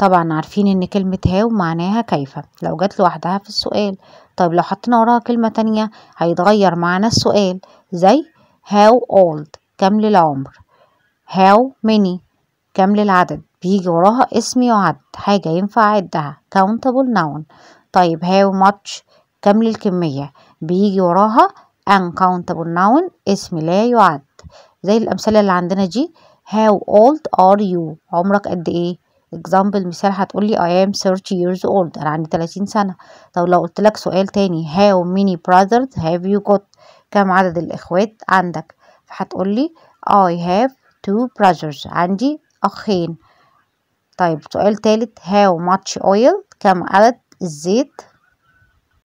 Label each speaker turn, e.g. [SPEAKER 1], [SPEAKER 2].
[SPEAKER 1] طبعا عارفين إن كلمة هاو معناها كيف لو جت لوحدها في السؤال. طيب لو حطينا وراها كلمة تانية هيتغير معنى السؤال زي how old كم للعمر؟ how many كم للعدد؟ بيجي وراها اسم يعد حاجة ينفع عدها countable noun. طيب how much كم للكمية؟ بيجي وراها uncountable noun اسم لا يعد. زي الأمثلة اللي عندنا دي how old are you عمرك قد إيه؟ Example مثال هتقولي I am 30 years old. أنا عندي 30 سنة. طب لو قلت لك سؤال تاني how many brothers have you got? كم عدد الإخوات عندك؟ فهتقولي I have two brothers. عندي أخين. طيب سؤال تالت how much oil? كم عدد الزيت